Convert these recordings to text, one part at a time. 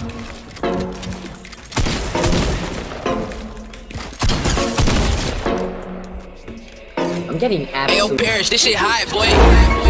I'm getting Hey, yo, absolutely. Parrish, this shit hot, boy.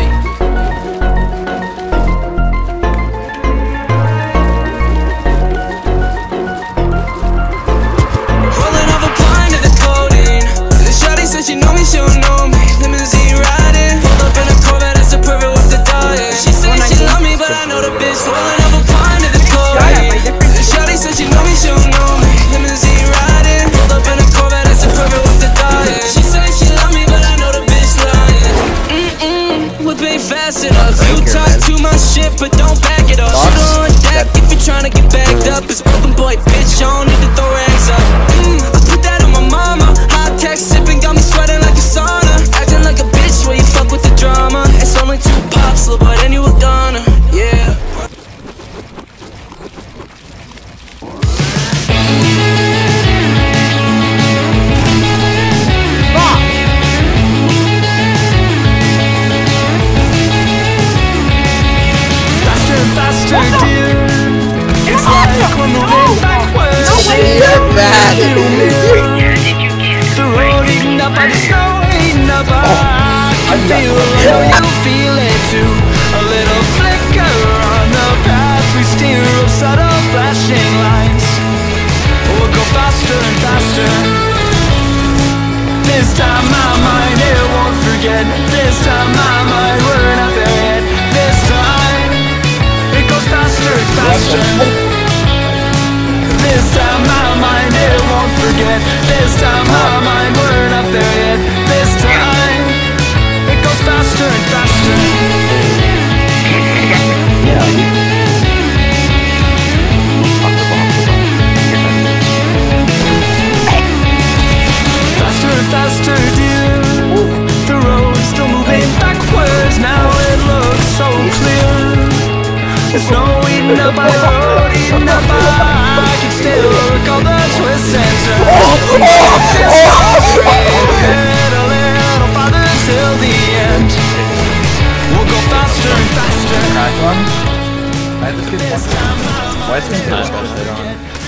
Ain't fast enough. You talk too much shit, but don't back it up. Eating up I feel it, you feel it too. A little flicker on the path we steer of subtle flashing lights. We'll go faster and faster. This time my mind it won't forget. This time my mind we're not This time snow eating up my road, eating up my. I can still recall the twists and turns. This goes straight ahead a little farther till the end. We'll go faster and faster. Crack one. Alright, let's get one. Why is it mind gonna won't sit on? forget.